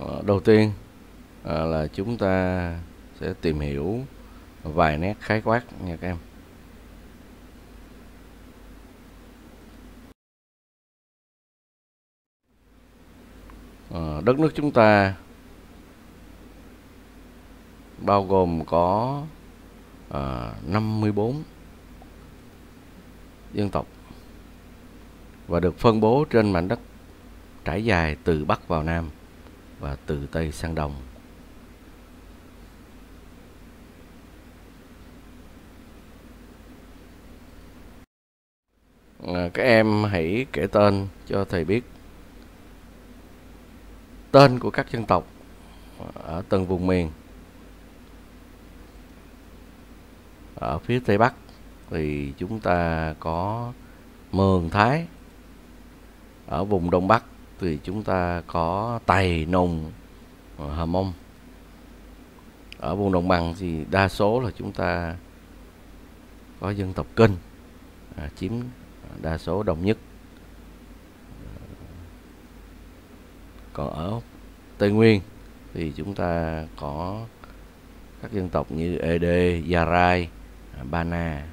Ờ, đầu tiên ờ, là chúng ta sẽ tìm hiểu vài nét khái quát nha các em. Ờ, đất nước chúng ta bao gồm có à, 54 dân tộc và được phân bố trên mảnh đất trải dài từ Bắc vào Nam và từ Tây sang Đông. À, các em hãy kể tên cho thầy biết tên của các dân tộc ở từng vùng miền ở phía tây bắc thì chúng ta có mường thái ở vùng đông bắc thì chúng ta có tày nùng hờ mông ở vùng đồng bằng thì đa số là chúng ta có dân tộc kinh à, chiếm đa số đông nhất còn ở tây nguyên thì chúng ta có các dân tộc như Ede, Yarai, à, Bana.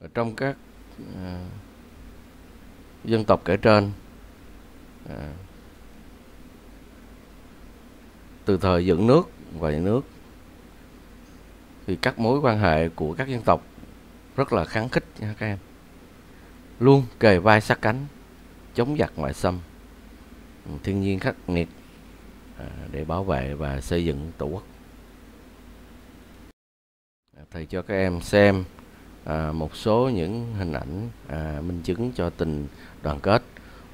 Ở trong các uh, dân tộc kể trên. À, từ thời dựng nước và nhà nước thì các mối quan hệ của các dân tộc rất là kháng khích nha các em. Luôn kề vai sát cánh chống giặc ngoại xâm ừ, thiên nhiên khắc nghiệt à, để bảo vệ và xây dựng tổ quốc. À, thầy cho các em xem à, một số những hình ảnh à, minh chứng cho tình đoàn kết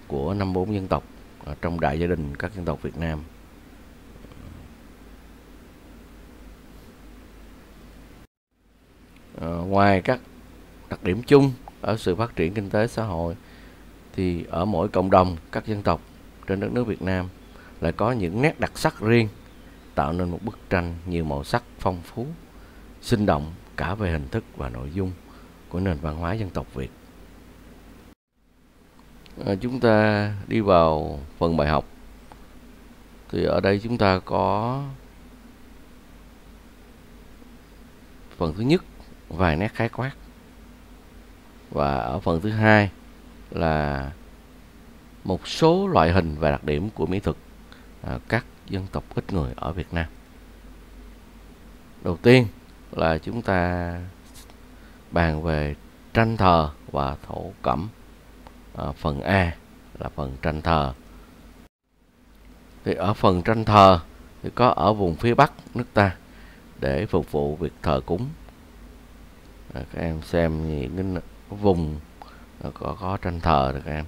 của năm bốn dân tộc à, trong đại gia đình các dân tộc Việt Nam. À, ngoài các đặc điểm chung ở sự phát triển kinh tế xã hội thì ở mỗi cộng đồng các dân tộc trên đất nước Việt Nam lại có những nét đặc sắc riêng tạo nên một bức tranh nhiều màu sắc phong phú sinh động cả về hình thức và nội dung của nền văn hóa dân tộc Việt. À, chúng ta đi vào phần bài học. Thì ở đây chúng ta có phần thứ nhất vài nét khái quát. Và ở phần thứ hai là một số loại hình và đặc điểm của mỹ thuật à, các dân tộc ít người ở Việt Nam. Đầu tiên là chúng ta bàn về tranh thờ và thổ cẩm. À, phần A là phần tranh thờ. Thì ở phần tranh thờ thì có ở vùng phía Bắc nước ta để phục vụ việc thờ cúng. À, các em xem những cái vùng có có tranh thờ được các em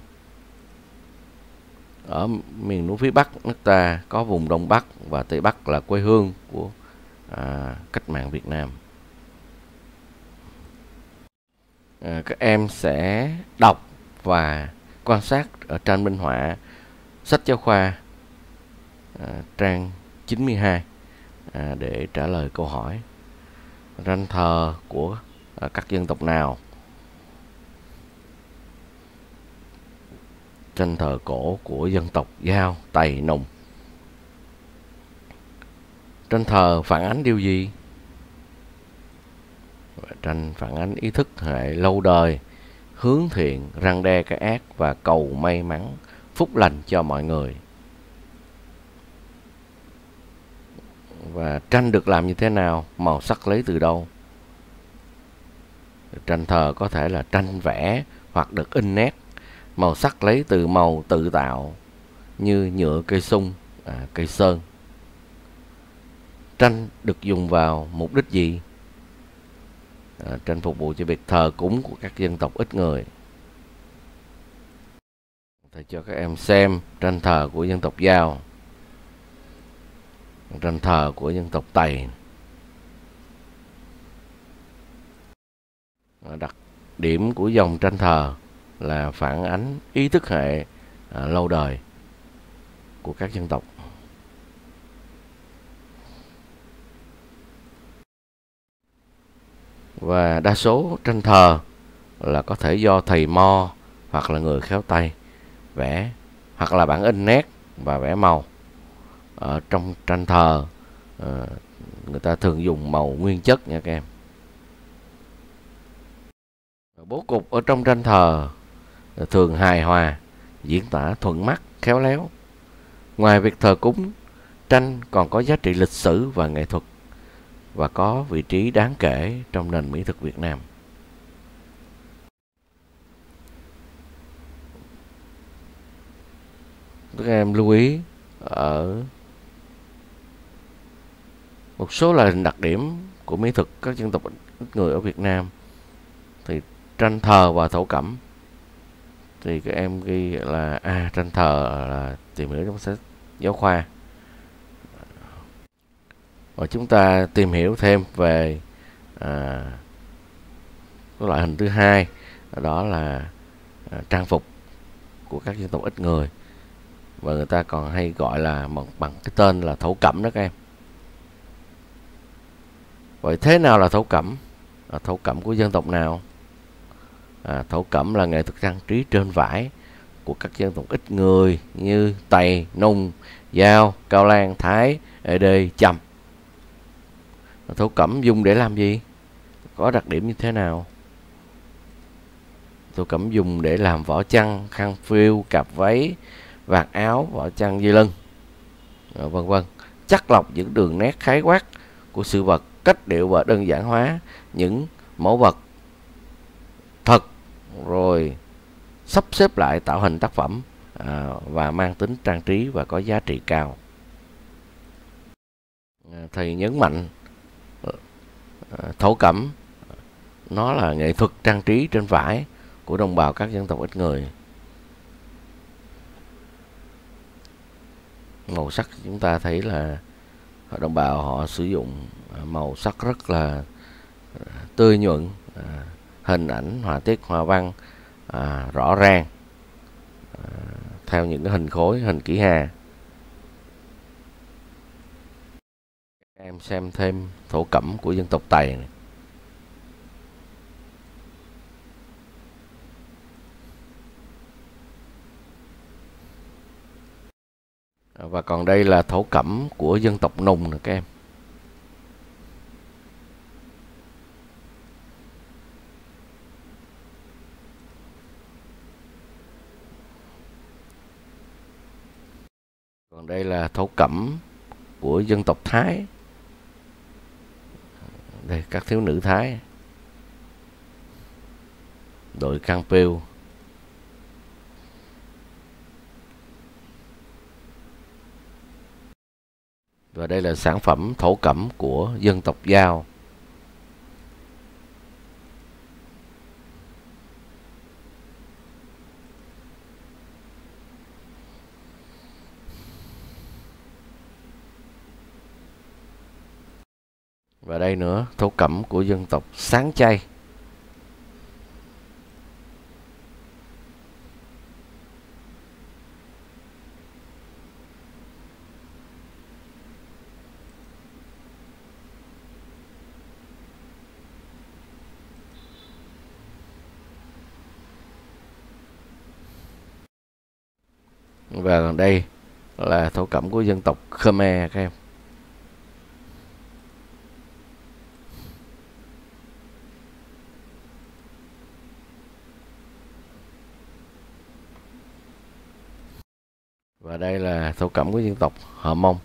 ở miền núi phía Bắc nước ta có vùng Đông Bắc và Tây Bắc là quê hương của à, cách mạng Việt Nam. À, các em sẽ đọc và quan sát ở tranh minh họa sách giáo khoa à, trang 92 à, ờ, để trả lời câu hỏi tranh thờ của à, các dân tộc nào tranh thờ cổ của dân tộc Giao, Tày, Nùng. Tranh thờ phản ánh điều gì? Tranh phản ánh ý thức hệ lâu đời, hướng thiện, răng đe cái ác và cầu may mắn, phúc lành cho mọi người. Và tranh được làm như thế nào? Màu sắc lấy từ đâu? Tranh thờ có thể là tranh vẽ hoặc được in nét Màu sắc lấy từ màu tự tạo như nhựa cây sung, à, cây sơn. Tranh được dùng vào mục đích gì? À, phục vụ cho việc thờ cúng của các dân tộc ít người. Thầy cho các em xem tranh thờ của dân tộc Giao, tranh thờ của dân tộc Tày. Ờ, đặc điểm của dòng tranh thờ là phản ánh ý thức hệ à, lâu đời của các dân tộc và đa số tranh thờ là có thể do thầy mo hoặc là người khéo tay vẽ, hoặc là bản in nét và vẽ màu. Ở trong tranh thờ ờ, người ta thường dùng màu nguyên chất nha các em. Bố cục ở trong tranh thờ thường hài hòa, diễn tả thuận mắt, khéo léo. Ngoài việc thờ cúng, tranh còn có giá trị lịch sử và nghệ thuật và có vị trí đáng kể trong nền mỹ thuật Việt Nam. Các em lưu ý ở một số loại đặc điểm của mỹ thuật các dân tộc ít người ở Việt Nam. Thì tranh thờ và thổ cẩm. Thì các em ghi là à tranh thờ là tìm hiểu trong sách giáo khoa và chúng ta tìm hiểu thêm về à, loại hình thứ hai đó là à, trang phục của các dân tộc ít người. Và người ta còn hay gọi là bằng, bằng cái tên là thổ cẩm đó các em. Vậy thế nào là thổ cẩm? À, thổ cẩm của dân tộc nào? À, thổ cẩm là nghệ thuật trang trí trên vải của các dân tộc ít người như tày nung dao cao lan thái ed chăm thổ cẩm dùng để làm gì? Có đặc điểm như thế nào? Thổ cẩm dùng để làm vỏ chăn khăn phiêu cặp váy vạt áo vỏ chăn dây lưng. À, vân vân. Chắc lọc những đường nét khái quát của sự vật cách điệu và đơn giản hóa những mẫu vật thật rồi sắp xếp lại tạo hình tác phẩm à, và mang tính trang trí và có giá trị cao. À, thầy nhấn mạnh Ờ, thổ cẩm. Nó là nghệ thuật trang trí trên vải của đồng bào các dân tộc ít người. Màu sắc chúng ta thấy là đồng bào họ sử dụng ờ, màu sắc rất là ờ, tươi nhuận hình ảnh, họa tiết, hoa văn rõ ràng theo những cái hình khối, hình kỹ hà. Em xem thêm thổ cẩm của dân tộc Tày này. À, và còn đây là thổ cẩm của dân tộc Nùng nè các em còn đây là thổ cẩm của dân tộc Thái đây, các thiếu nữ Thái. Đội căng piêu và đây là sản phẩm thổ cẩm của dân tộc Giao. Và đây nữa, thổ cẩm của dân tộc sáng chay. Và đây là thổ cẩm của dân tộc Khmer các em và đây là thổ cẩm của dân tộc Hờ Mông.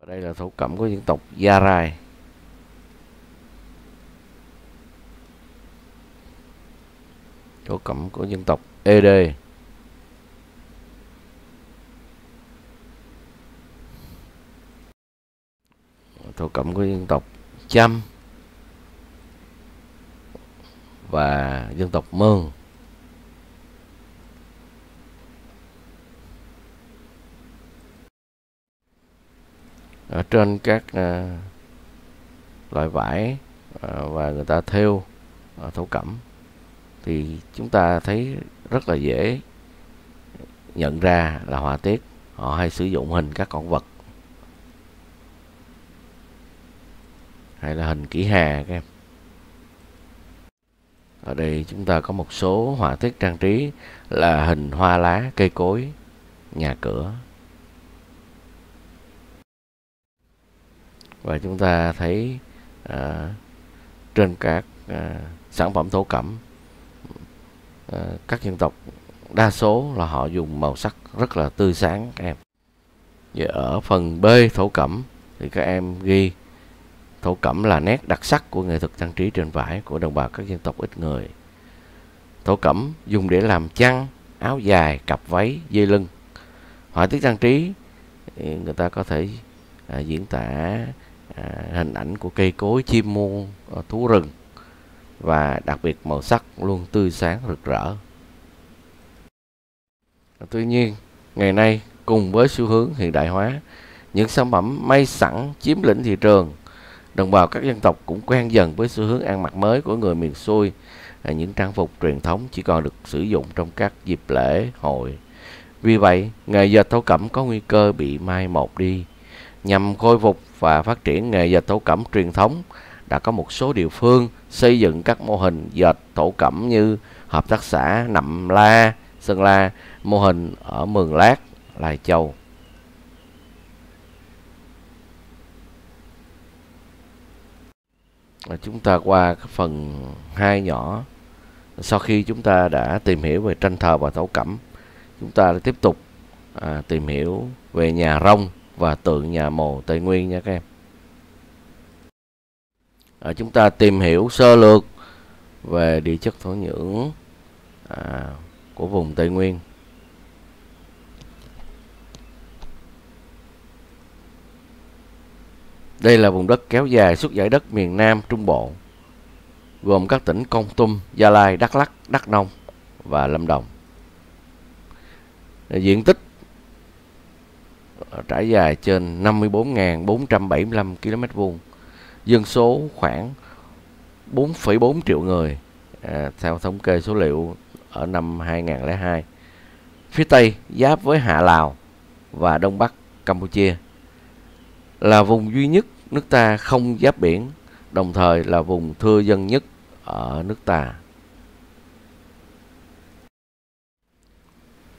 Và đây là thổ cẩm của dân tộc Gia Rai. Thổ cẩm của dân tộc Ede thổ cẩm của dân tộc Chăm và dân tộc mường. Ở trên các ờ, loại vải ờ, và người ta thêu uh, thổ cẩm thì chúng ta thấy rất là dễ nhận ra là họa tiết. Họ hay sử dụng hình các con vật hay là hình kỹ hà các em? Ở đây chúng ta có một số họa tiết trang trí là hình hoa lá cây cối nhà cửa. Và chúng ta thấy à, trên các à, sản phẩm thổ cẩm à, các dân tộc đa số là họ dùng màu sắc rất là tươi sáng các em. Và ở phần B thổ cẩm thì các em ghi thổ cẩm là nét đặc sắc của nghệ thuật trang trí trên vải của đồng bào các dân tộc ít người. Thổ cẩm dùng để làm chăn áo dài cặp váy dây lưng. Họa tiết trang trí ừ, người ta có thể à, diễn tả à, hình ảnh của cây cối chim muôn à, thú rừng và đặc biệt màu sắc luôn tươi sáng rực rỡ. Tuy nhiên ngày nay cùng với xu hướng hiện đại hóa những sản phẩm may sẵn chiếm lĩnh thị trường đồng bào các dân tộc cũng quen dần với xu hướng ăn mặc mới của người miền xuôi à, những trang phục truyền thống chỉ còn được sử dụng trong các dịp lễ hội vì vậy nghề dệt thổ cẩm có nguy cơ bị mai một đi nhằm khôi phục và phát triển nghề dệt thổ cẩm truyền thống đã có một số địa phương xây dựng các mô hình dệt thổ cẩm như hợp tác xã Nậm La, Sơn La, mô hình ở Mường Lát, Lai Châu. Chúng ta qua cái phần hai nhỏ. Sau khi chúng ta đã tìm hiểu về tranh thờ và thổ cẩm, chúng ta tiếp tục à, tìm hiểu về nhà rông và tượng nhà mồ Tây Nguyên nha các em à, chúng ta tìm hiểu sơ lược về địa chất thổ nhưỡng à, của vùng Tây Nguyên. Đây là vùng đất kéo dài suốt dải đất miền Nam Trung Bộ, gồm các tỉnh Kon Tum, Gia Lai, Đắk Lắk, Đắk Nông và Lâm Đồng. Diện tích trải dài trên 54.475 km vuông dân số khoảng 4,4 triệu người à, theo thống kê số liệu ở năm 2002. Phía Tây giáp với Hạ Lào và Đông Bắc Campuchia là vùng duy nhất nước ta không giáp biển, đồng thời là vùng thưa dân nhất ở nước ta.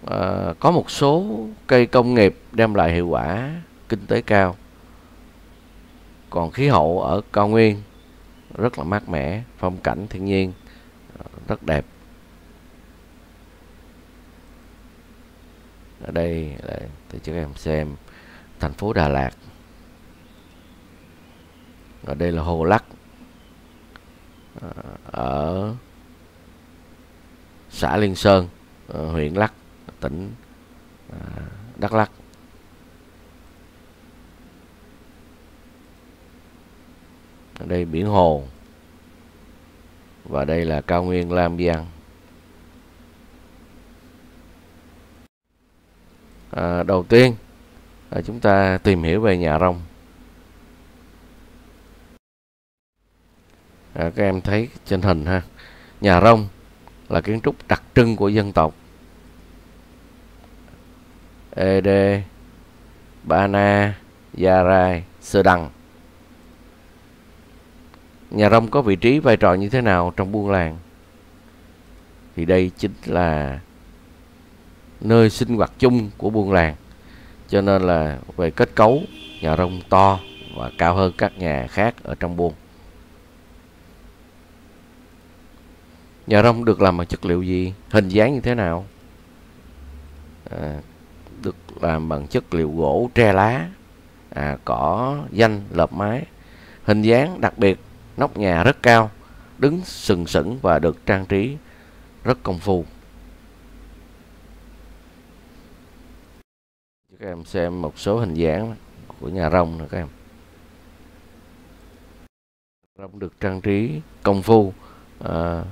À, có một số cây công nghiệp đem lại hiệu quả kinh tế cao. Còn khí hậu ở cao nguyên rất là mát mẻ phong cảnh thiên nhiên ờ, rất đẹp. Ở đây để cho các em xem thành phố Đà Lạt ở đây là hồ Lắc. À, ở xã Liên Sơn huyện Lắc tỉnh à, Đắk Lắk. Ở đây biển hồ. Và đây là cao nguyên Lam Giang. À, đầu tiên à, chúng ta tìm hiểu về nhà rông à, các em thấy trên hình ha. Nhà rông là kiến trúc đặc trưng của dân tộc. Ede Bana Gia Rai Sơ Đăng. Nhà rông có vị trí vai trò như thế nào trong buôn làng? Thì đây chính là nơi sinh hoạt chung của buôn làng. Cho nên là về kết cấu nhà rông to và cao hơn các nhà khác ở trong buôn. Nhà rông được làm bằng chất liệu gì hình dáng như thế nào à, được làm bằng chất liệu gỗ tre lá à, cỏ danh lợp mái hình dáng đặc biệt nóc nhà rất cao, đứng sừng sững và được trang trí rất công phu. Các em xem một số hình dáng của nhà rông nè các em. Rông được trang trí công phu à,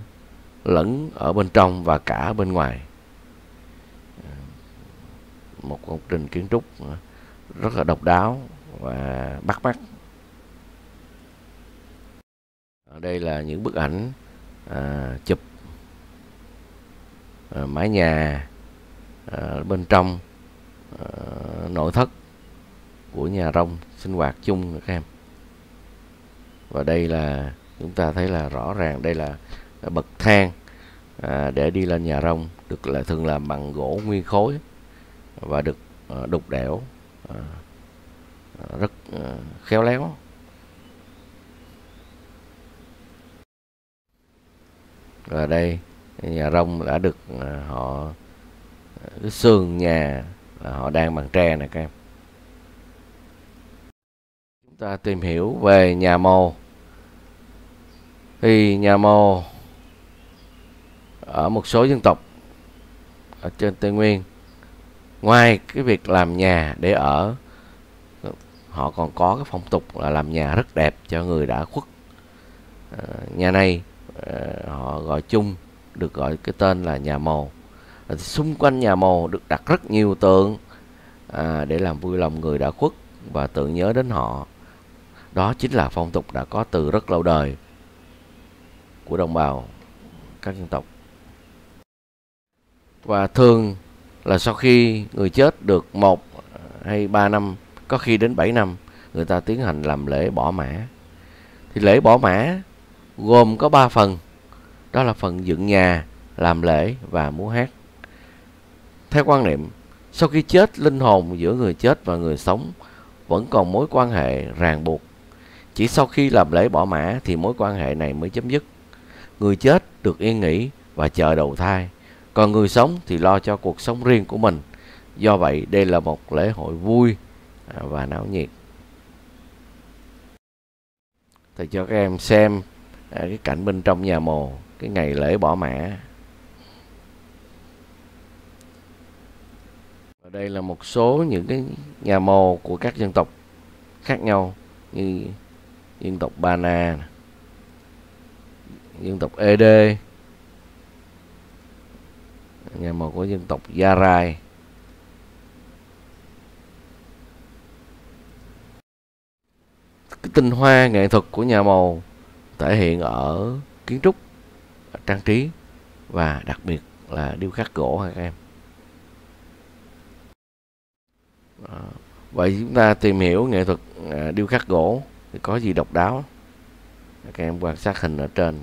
lẫn ở bên trong và cả bên ngoài. Một công trình kiến trúc rất là độc đáo và bắt mắt ở đây là những bức ảnh à, chụp à, mái nhà à, bên trong à, nội thất của nhà rông sinh hoạt chung các em và đây là chúng ta thấy là rõ ràng đây là bậc thang à, để đi lên nhà rông được là thường làm bằng gỗ nguyên khối và được à, đục đẽo à, à rất à, khéo léo. Và đây nhà rông đã được à, họ à, cái xương nhà là họ đang bằng tre này các em. Chúng ta tìm hiểu về nhà mồ. Thì nhà mồ ở một số dân tộc ở trên Tây Nguyên. Ngoài cái việc làm nhà để ở họ còn có cái phong tục là làm nhà rất đẹp cho người đã khuất. À, nhà này à, họ gọi chung được gọi cái tên là nhà mồ. À, xung quanh nhà mồ được đặt rất nhiều tượng à, để làm vui lòng người đã khuất và tưởng nhớ đến họ. Đó chính là phong tục đã có từ rất lâu đời của đồng bào các dân tộc và thường là sau khi người chết được một hay ba năm, có khi đến 7 năm, người ta tiến hành làm lễ bỏ mã. Thì lễ bỏ mã gồm có ba phần. Đó là phần dựng nhà, làm lễ và múa hát. Theo quan niệm, sau khi chết, linh hồn giữa người chết và người sống vẫn còn mối quan hệ ràng buộc. Chỉ sau khi làm lễ bỏ mã thì mối quan hệ này mới chấm dứt. Người chết được yên nghỉ và chờ đầu thai còn người sống thì lo cho cuộc sống riêng của mình. Do vậy, đây là một lễ hội vui à, và náo nhiệt. Thầy cho các em xem à, cái cảnh bên trong nhà mồ, cái ngày lễ bỏ mã. Ở đây là một số những cái nhà mồ của các dân tộc khác nhau, như dân tộc Ba Na dân tộc ED nhà mồ của dân tộc Gia Rai. Cái tinh hoa nghệ thuật của nhà màu thể hiện ở kiến trúc trang trí và đặc biệt là điêu khắc gỗ ha các em? À, vậy chúng ta tìm hiểu nghệ thuật à, điêu khắc gỗ thì có gì độc đáo? Các em quan sát hình ở trên.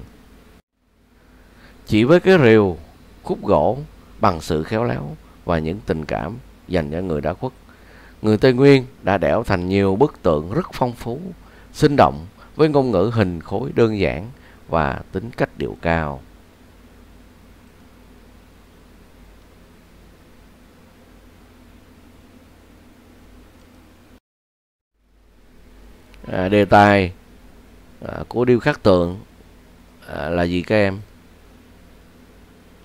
Chỉ với cái rìu khúc gỗ bằng sự khéo léo và những tình cảm dành cho người đã khuất. Người tây nguyên đã đẽo thành nhiều bức tượng rất phong phú sinh động với ngôn ngữ hình khối đơn giản và tính cách điệu cao. À, đề tài à, của điêu khắc tượng à, là gì các em?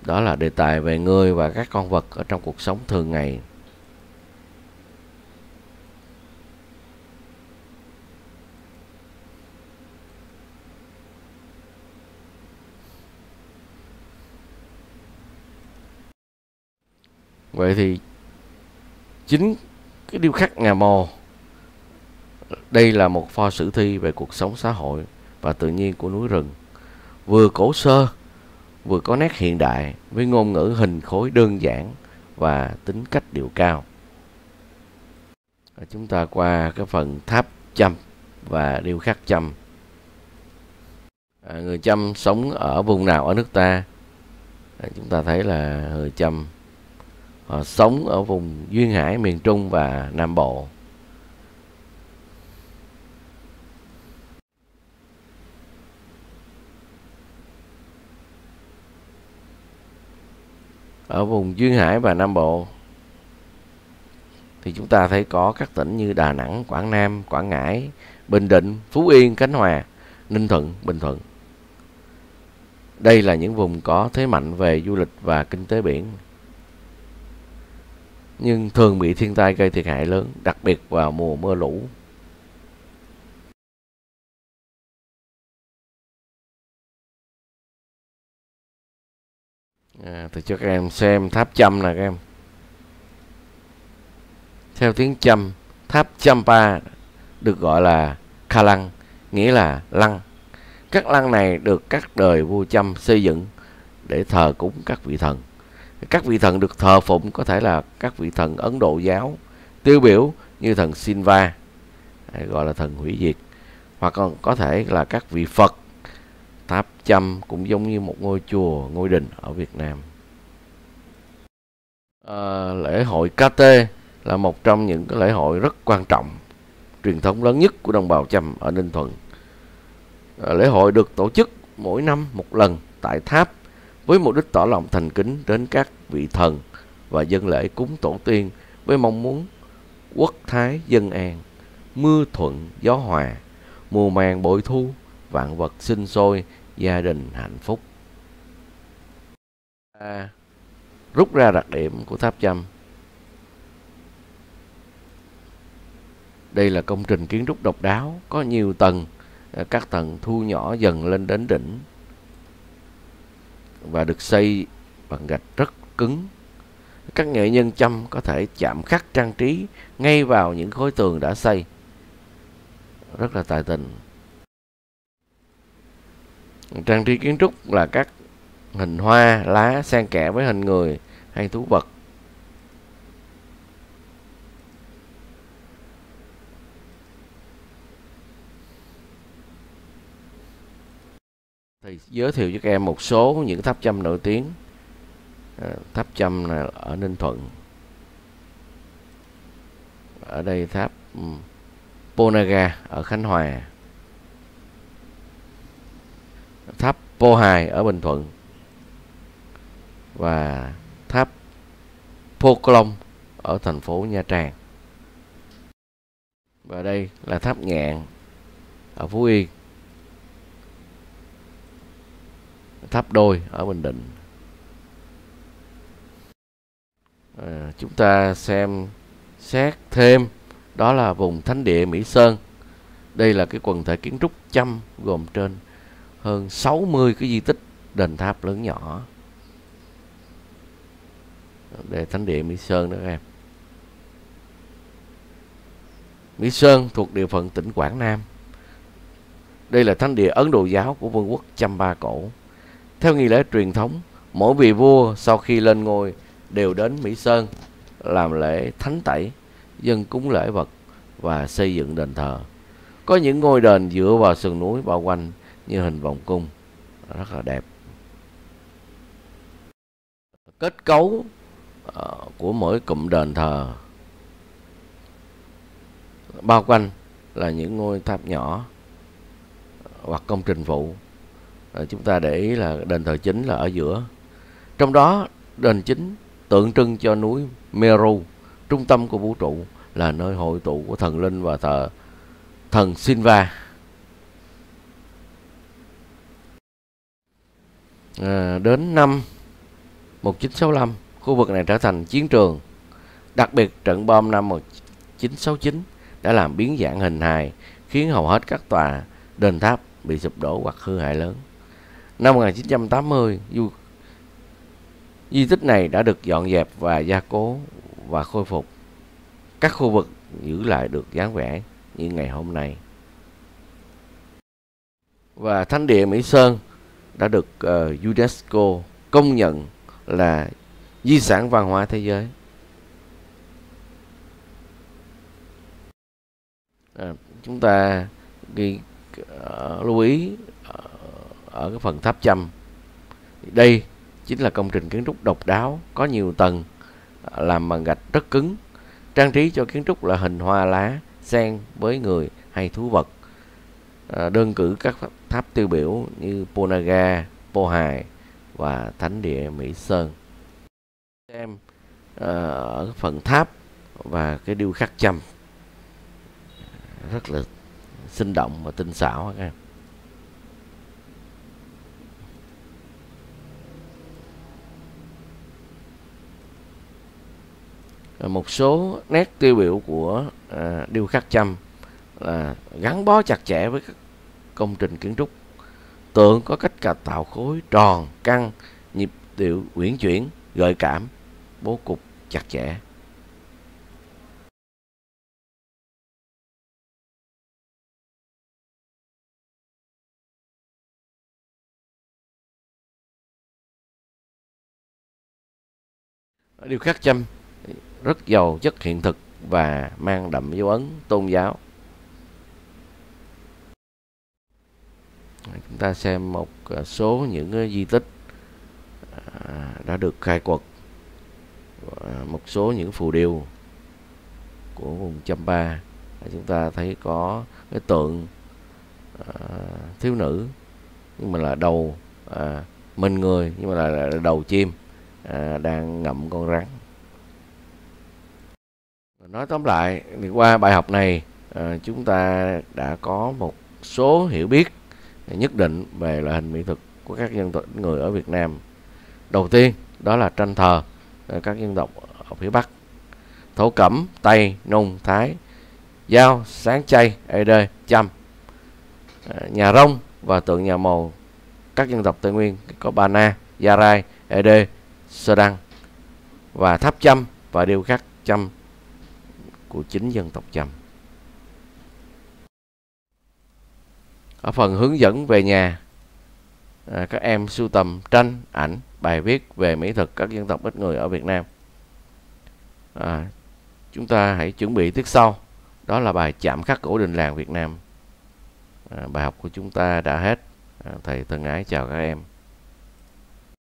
Đó là đề tài về người và các con vật ở trong cuộc sống thường ngày. Vậy thì chính cái điêu khắc nhà mồ đây là một pho sử thi về cuộc sống xã hội và tự nhiên của núi rừng. Vừa cổ sơ vừa có nét hiện đại với ngôn ngữ hình khối đơn giản và tính cách điệu cao. Chúng ta qua cái phần tháp chăm và điêu khắc chăm à, người chăm sống ở vùng nào ở nước ta? À, chúng ta thấy là người chăm họ sống ở vùng duyên hải miền trung và nam bộ. Ở vùng duyên hải và nam bộ, thì chúng ta thấy có các tỉnh như đà nẵng, quảng nam, quảng ngãi, bình định, phú yên, khánh hòa, ninh thuận, bình thuận. Đây là những vùng có thế mạnh về du lịch và kinh tế biển, nhưng thường bị thiên tai gây thiệt hại lớn, đặc biệt vào mùa mưa lũ. À, thì cho các em xem tháp châm nè các em. Theo tiếng châm tháp champa được gọi là kha lăng nghĩa là lăng. Các lăng này được các đời vua châm xây dựng để thờ cúng các vị thần. Các vị thần được thờ phụng có thể là các vị thần ấn độ giáo tiêu biểu như thần Sinva gọi là thần hủy diệt hoặc còn có thể là các vị Phật tháp chăm cũng giống như một ngôi chùa ngôi đình ở Việt Nam. À, lễ hội KT là một trong những cái lễ hội rất quan trọng truyền thống lớn nhất của đồng bào Chăm ở Ninh Thuận. À, lễ hội được tổ chức mỗi năm một lần tại tháp với mục đích tỏ lòng thành kính đến các vị thần và dân lễ cúng tổ tiên với mong muốn quốc thái dân an, mưa thuận gió hòa, mùa màng bội thu, vạn vật sinh sôi, gia đình hạnh phúc. À, rút ra đặc điểm của tháp châm. Đây là công trình kiến trúc độc đáo, có nhiều tầng, à, các tầng thu nhỏ dần lên đến đỉnh và được xây bằng gạch rất cứng. Các nghệ nhân châm có thể chạm khắc trang trí ngay vào những khối tường đã xây. Rất là tài tình. Trang trí kiến trúc là các hình hoa, lá xen kẽ với hình người hay thú vật. thì giới thiệu cho các em một số những tháp châm nổi tiếng. À, tháp châm là ở Ninh Thuận. Ở đây tháp um, Ponaga ở Khánh Hòa tháp Po Hài ở Bình Thuận và tháp Po Long ở thành phố Nha Trang. Và đây là tháp Ngạn ở Phú Yên. Tháp đôi ở Bình Định. À, chúng ta xem xét thêm đó là vùng thánh địa Mỹ Sơn. Đây là cái quần thể kiến trúc trăm gồm trên hơn 60 cái di tích đền tháp lớn nhỏ. Để thánh địa Mỹ Sơn đó các em. Mỹ Sơn thuộc địa phận tỉnh Quảng Nam. Đây là thánh địa Ấn Độ giáo của vương quốc Chăm Ba Cổ. Theo nghi lễ truyền thống, mỗi vị vua sau khi lên ngôi đều đến Mỹ Sơn làm lễ thánh tẩy, dân cúng lễ vật và xây dựng đền thờ. Có những ngôi đền dựa vào sườn núi bao quanh như hình vòng cung, rất là đẹp. Kết cấu ờ, của mỗi cụm đền thờ bao quanh là những ngôi tháp nhỏ hoặc công trình phụ. Ờ, chúng ta để ý là đền thờ chính là ở giữa. Trong đó đền chính tượng trưng cho núi Meru trung tâm của vũ trụ là nơi hội tụ của thần linh và thờ thần Sinva à, đến năm 1965 khu vực này trở thành chiến trường đặc biệt trận bom năm 1969 đã làm biến dạng hình hài khiến hầu hết các tòa đền tháp bị sụp đổ hoặc hư hại lớn Năm 1980, du, di tích này đã được dọn dẹp và gia cố và khôi phục. Các khu vực giữ lại được dáng vẻ như ngày hôm nay. Và Thánh địa Mỹ Sơn đã được uh, UNESCO công nhận là di sản văn hóa thế giới. À, chúng ta ghi uh, lưu ý uh, ở cái phần tháp châm, đây chính là công trình kiến trúc độc đáo có nhiều tầng làm bằng gạch rất cứng trang trí cho kiến trúc là hình hoa lá sen với người hay thú vật à, đơn cử các tháp tiêu biểu như Ponaga, Po Hài và Thánh địa Mỹ Sơn. Xem ờ, ở phần tháp và cái điêu khắc châm. Rất là sinh động và tinh xảo các em. Một số nét tiêu biểu của à, điêu khắc châm là gắn bó chặt chẽ với các công trình kiến trúc. Tượng có cách cà tạo khối, tròn, căng, nhịp điệu uyển chuyển, gợi cảm, bố cục chặt chẽ. Điêu khắc châm rất giàu chất hiện thực và mang đậm dấu ấn tôn giáo. Chúng ta xem một à, số những à, di tích à, đã được khai quật một số những phù điêu của vùng Champa chúng ta thấy có cái tượng thiếu nữ nhưng mà là đầu mình người nhưng mà là, đầu chim đang ngậm con rắn. Nói tóm lại thì qua bài học này chúng ta đã có một số hiểu biết nhất định về loại hình mỹ thuật của các dân tộc, người ở Việt Nam. Đầu tiên, đó là tranh thờ ờ, các dân tộc ở phía Bắc. Thổ cẩm, tây nung thái, giao, sáng chay ed chăm. Ờ, nhà rông và tượng nhà màu, các dân tộc tây nguyên, có ba na, gia rai ed sơ đăng và tháp chăm và điêu khắc chăm của chính dân tộc chăm. Ở phần hướng dẫn về nhà à, các em sưu tầm tranh ảnh bài viết về mỹ thuật các dân tộc ít người ở Việt Nam. À, chúng ta hãy chuẩn bị tiết sau. Đó là bài chạm khắc cổ đình làng Việt Nam. À, bài học của chúng ta đã hết. À, thầy thân ái chào các em.